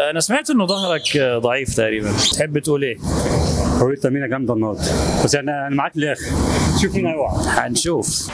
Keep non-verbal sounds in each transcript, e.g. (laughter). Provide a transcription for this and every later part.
أنا سمعت إنه ظهرك ضعيف تقريبا. تحب تقول إيه؟ هو التمرينه جامدة النهارده. بس يعني أنا معاك للآخر. شوف مين هيقع. هنشوف.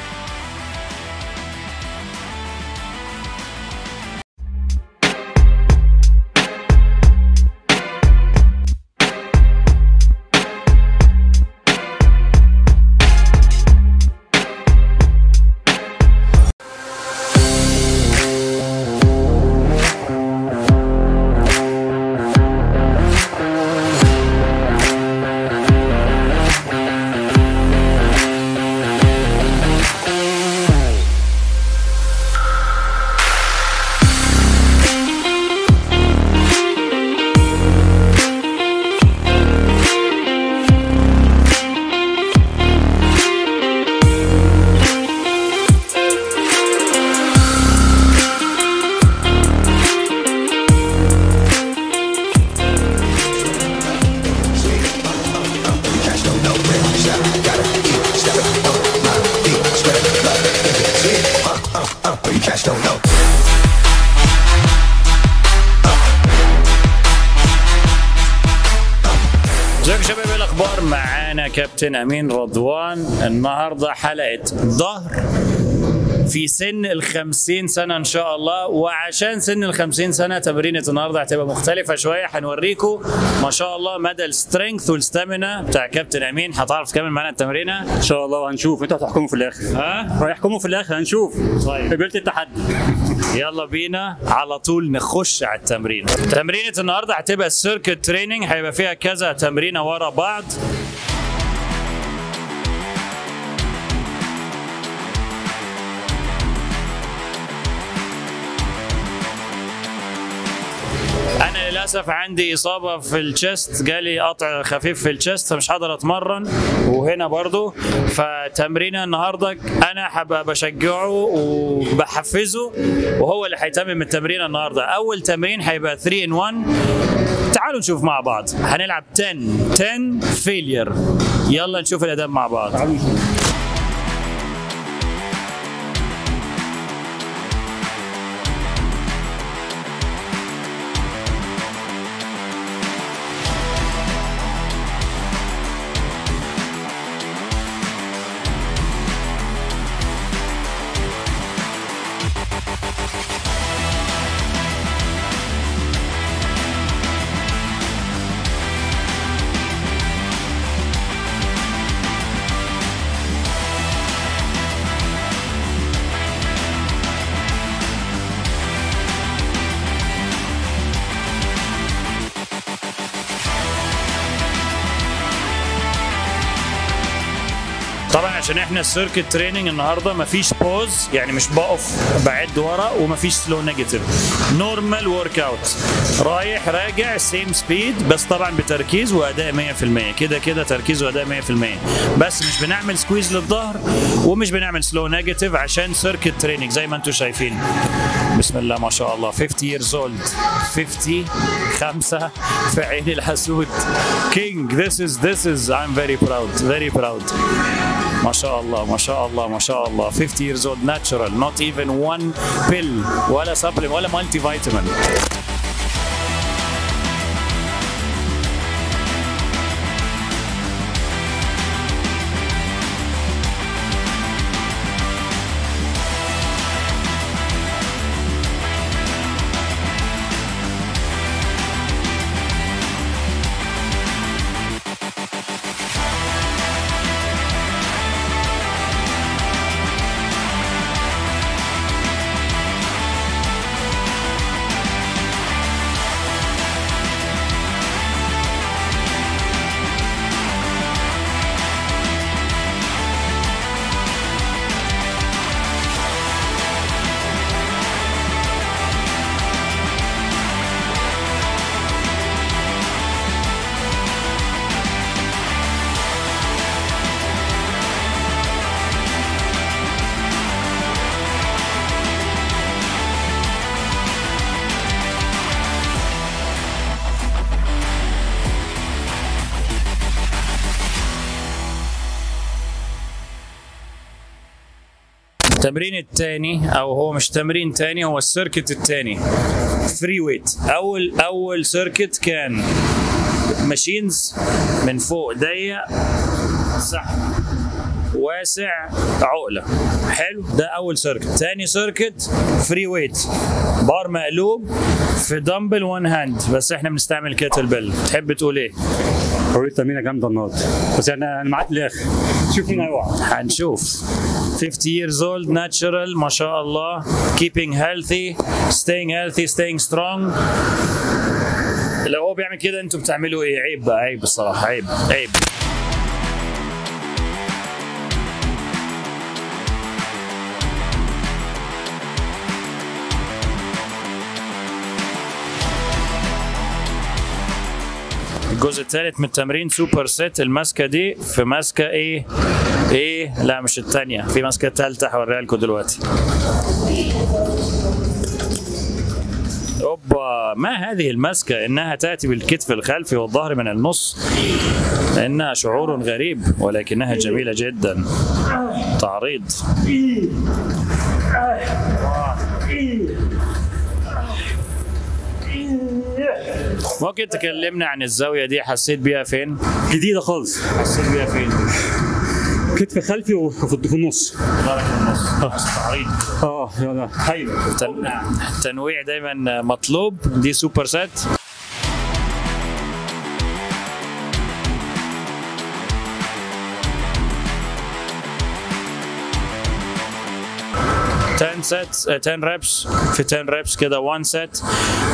كابتن أمين رضوان النهارده حلقة ظهر في سن ال 50 سنة إن شاء الله. وعشان سن ال 50 سنة تمرينة النهارده هتبقى مختلفة شوية. هنوريكم ما شاء الله مدى ال strength وال stamina بتاع كابتن أمين. هتعرف تكمل معانا التمرينة؟ إن شاء الله هنشوف أنتوا هتحكموا في الآخر. ها؟ هيحكموا في الآخر هنشوف. طيب. قبلت التحدي. يلا بينا على طول نخش على التمرين تمرينة النهارده هتبقى ال circuit training هيبقى فيها كذا تمرينة ورا بعض. للأسف عندي إصابة في الشست جالي قطع خفيف في الشست فمش هقدر أتمرن. وهنا برضو فتمرين النهارده أنا هبقى بشجعه وبحفزه وهو اللي هيتمم التمرين النهارده. أول تمرين هيبقى 3 ان 1 تعالوا نشوف مع بعض. هنلعب 10 10 فيلير يلا نشوف الأداء مع بعض. تعالوا نشوف. طبعا عشان إحنا ال circuit training النهارده مفيش pause يعني مش بقف بعد وراه ومفيش slow negative normal workout رايح راجع same speed بس طبعا بتركيز وأداء 100% كده كده تركيز وأداء 100% بس مش بنعمل squeeze للظهر ومش بنعمل slow negative عشان circuit training زي ما أنتم شايفين. بسم الله ما شاء الله. 50 years old. 50 خمسة في عين الحسود. كينج this is this is I'm very proud. Very proud. ما شاء الله ما شاء الله ما شاء الله 50 years old natural not even one pill ولا supplement ولا multi التمرين الثاني أو هو مش تمرين ثاني هو ال circuit الثاني free weight أول أول circuit كان machines من فوق ضيق سحب. واسع عقلة. حلو؟ ده أول circuit. تاني circuit free weight بار مقلوب في dumbbell one hand بس إحنا بنستعمل kettlebell تحب تقول إيه؟ حرية تمرينة جامدة النهارده. بس أنا معاك للآخر. شوف مين هيقع هنشوف. 50 years old natural الله keeping healthy staying healthy staying strong. لو هو بيعمل كده أنتوا بتعملوا إيه؟ عيب بقى عيب الصراحة عيب عيب. الجزء الثالث من التمرين super set الماسكة دي في ماسكة إيه إيه لا مش الثانية. في ماسكة ثالثه هوريها لكم دلوقتي. أوبا ما هذه المسكه إنها تأتي بالكتف الخلفي والظهر من النص. إنها شعور غريب ولكنها جميلة جدا. تعريض. ممكن تكلمنا عن الزاوية دي حسيت بيها فين؟ جديدة خالص. حسيت بيها فين؟ كتف خلفي وفي في النص. ضرب النص. تعريض آه يلا حلو. تن- التنويع دايما مطلوب. دي super set. sets uh, 10 reps. في 10 reps كده 1 set.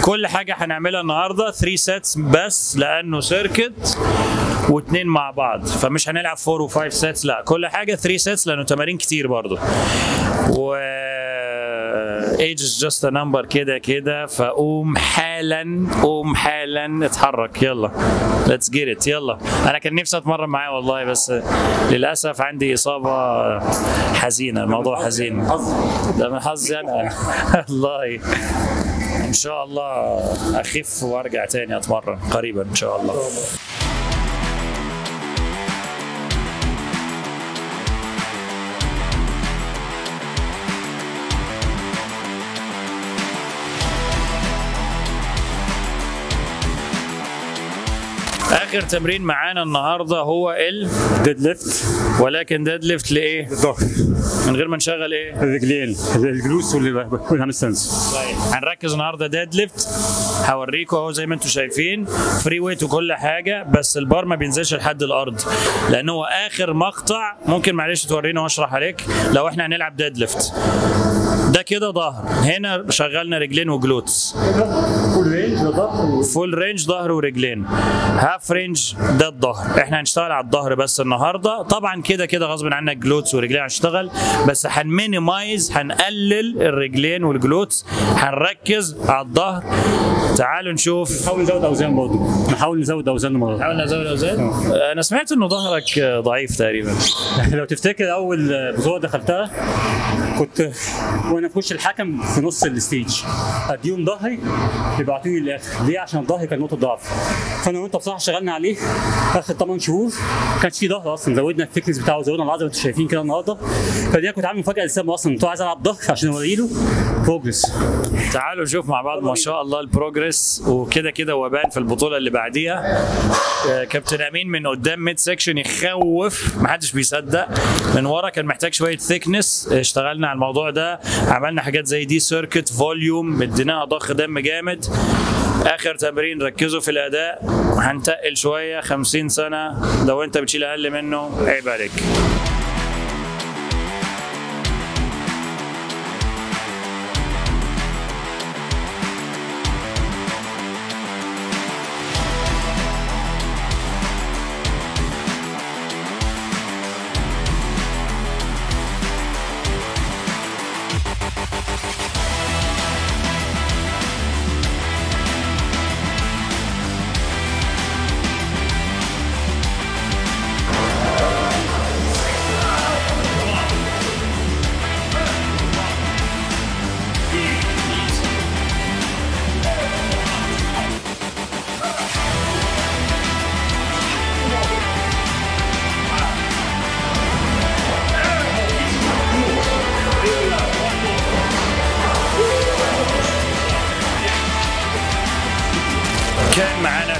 كل حاجة هنعملها النهاردة. 3 sets بس لأنه سيركت واثنين مع بعض. فمش هنلعب 4 و5 sets لا. كل حاجة 3 sets لأنه تمارين كتير برضو و age is just a number كده كده. فقوم حالا قوم حالا. اتحرك. يلا. Let's get it. يلا. أنا كان نفسي أتمرن معاه والله بس للأسف عندي إصابة حزينة. الموضوع حزين. ده من حظي أنا. (laughs) والله. إن شاء الله أخف وأرجع تاني أتمرن قريبا إن شاء الله. آخر تمرين معانا النهارده هو ال deadlift ولكن deadlift لإيه؟ الظهر. من غير ما نشغل إيه؟ الرجلين. ال glutes وال hamstrings طيب. هنركز النهارده deadlift هوريكم أهو زي ما أنتم شايفين. free weight وكل حاجة بس البار ما بينزلش لحد الأرض. لأن هو آخر مقطع. ممكن معلش تورينا وأشرح عليك. لو إحنا هنلعب deadlift ده كده ظهر. هنا شغلنا رجلين و glutes. full range ظهر ورجلين. half range ده الظهر. إحنا هنشتغل على الظهر بس النهارده. طبعا كده كده غصب عنك glutes ورجلين هنشتغل بس هن minimize هنقلل الرجلين وال glutes هنركز على الظهر. تعالوا نشوف. نحاول نزود أوزان برضه. نحاول نزود أوزان مرة. حاول نزود أوزان؟ أنا سمعت إنه ظهرك ضعيف تقريبا. (laughs) لو تفتكر أول بطوله دخلتها كنت وأنا في وش الحكم في نص ال stage. اديهم ظهري يبعتوني للآخر. ليه؟ عشان الظهر كان نقطة ضعف. فأنا وأنت بصراحة اشتغلنا عليه. آخر 8 شهور ما كانش فيه ظهر أصلا. زودنا ال thickness بتاعه زودنا العضلة أنتوا شايفين كده النهارده. فدي كنت عامل مفاجأة لسام أصلا. كنت عايز ألعب ظهر عشان اوري له progress تعالوا نشوف مع بعض ما شاء الله ال progress وكده كده وبان في البطولة اللي بعديها. آه، كابتن أمين من قدام mid section يخوف محدش بيصدق. من ورا كان محتاج شوية thickness اشتغلنا على الموضوع ده عملنا حاجات زي دي circuit volume مديناها ضخ دم جامد. آخر تمرين ركزوا في الأداء. هنتقل شوية 50 سنة. لو أنت بتشيل أقل منه عيب عليك.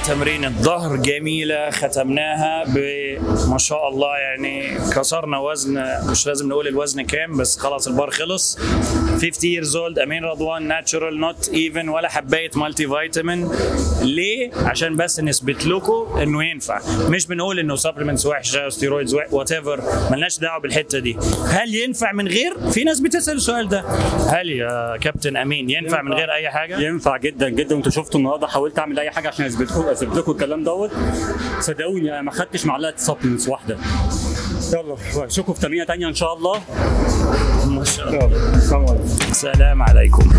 تمرين الظهر جميلة ختمناها بما شاء الله يعني كسرنا وزن مش لازم نقول الوزن كام بس خلاص البار خلص. 50 years old أمين رضوان natural not even ولا حباية multivitamin ليه؟ عشان بس نثبت لكم إنه ينفع. مش بنقول إنه supplements وحشه steroids whatever ملناش دعوة بالحتة دي. هل ينفع من غير؟ في ناس بتسأل السؤال ده. هل يا كابتن أمين ينفع من غير أي حاجة؟ ينفع جدا جدا. أنتوا شفتوا النهارده حاولت أعمل أي حاجة عشان اثبت لكم اثبت لكم الكلام دوت. صدقوني أنا ما خدتش معلقة سبلمنتس واحدة. يلا أشوفكم في تمرينة تانية إن شاء الله. ما شاء الله السلام عليكم.